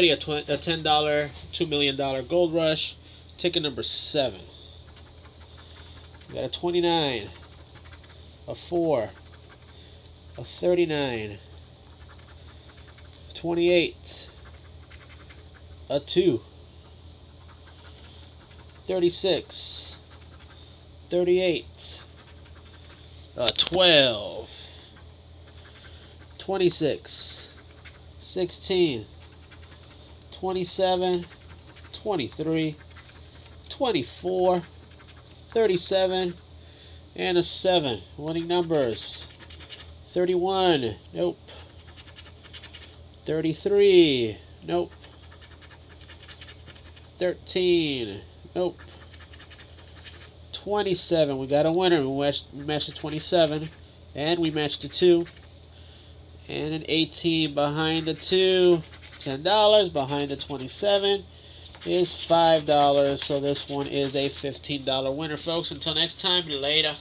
everybody a, tw- a $10, $2 million gold rush. Ticket number seven. We got a 29, a 4, a 39, 28, a 2, 36, 38, a 12, 26, 16, 27, 23, 24, 37, and a 7. Winning numbers 31, nope. 33, nope. 13, nope. 27, we got a winner. We matched, the 27, and we matched the 2. And an 18 behind the 2, $10. Behind the 27 is $5. So this one is a $15 winner, folks. Until next time, later.